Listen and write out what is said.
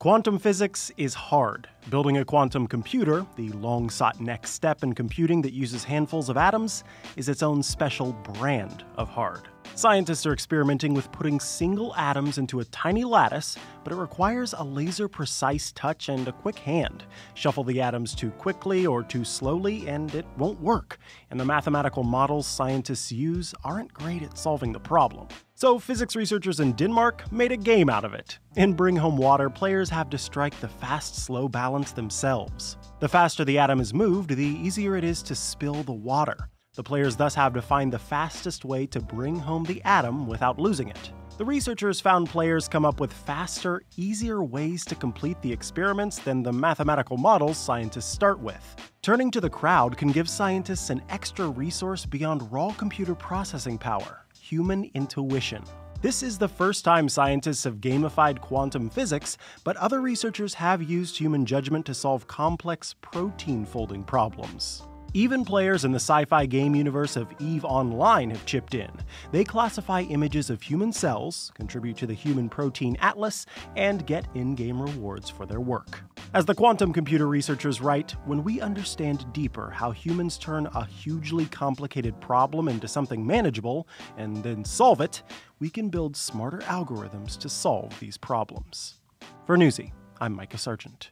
Quantum physics is hard. Building a quantum computer, the long sought next step in computing that uses handfuls of atoms, is its own special brand of hard. Scientists are experimenting with putting single atoms into a tiny lattice, but it requires a laser precise touch and a quick hand. Shuffle the atoms too quickly or too slowly, and it won't work. And the mathematical models scientists use aren't great at solving the problem. So, physics researchers in Denmark made a game out of it. In Bring Home Water, players have to strike the fast slow balance themselves. The faster the atom is moved, the easier it is to spill the water. The players thus have to find the fastest way to bring home the atom without losing it. The researchers found players come up with faster, easier ways to complete the experiments than the mathematical models scientists start with. Turning to the crowd can give scientists an extra resource beyond raw computer processing power human intuition. This is the first time scientists have gamified quantum physics, but other researchers have used human judgment to solve complex protein folding problems. Even players in the sci fi game universe of EVE Online have chipped in. They classify images of human cells, contribute to the Human Protein Atlas, and get in game rewards for their work. As the quantum computer researchers write, when we understand deeper how humans turn a hugely complicated problem into something manageable and then solve it, we can build smarter algorithms to solve these problems. For Newsy, I'm Micah Sargent.